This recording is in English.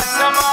Sama.